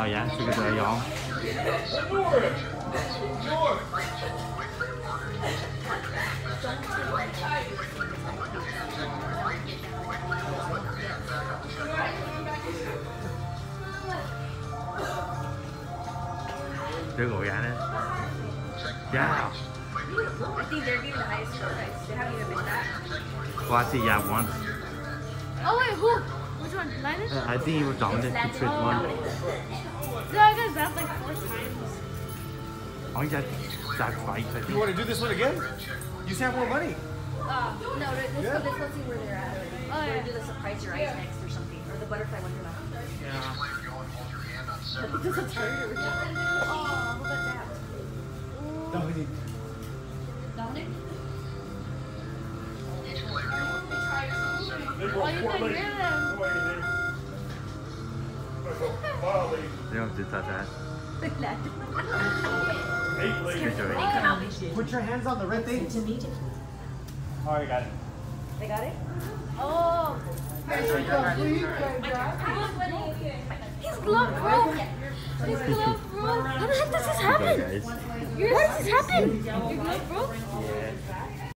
Oh yeah, sige tayo yung. North. North. Đưa ngồi ra đấy. Yeah. I think they're giving the highest score price. They haven't even been that. Qua see yeah once. Oh wait, who? Which one? Linus? I think he was dominant to trade one. No, I got zapped like four times. Oh yeah, that fight. You want to do this one again? You still have more money. Uh, no, let's, Yeah. let's, let's see where they're at already. Oh, We're yeah. gonna do the surprise your eyes next or something, or the butterfly one for now. Yeah. This is tired. Oh, who got that? Dominic. Dominic? Oh, you can hear them. You don't do that. Eight, Good Come Put your hands on the red thing. All right, oh, got it. They got it? Oh. His glove broke. His glove broke. How the heck does this happen? How does this happen? Your glove broke?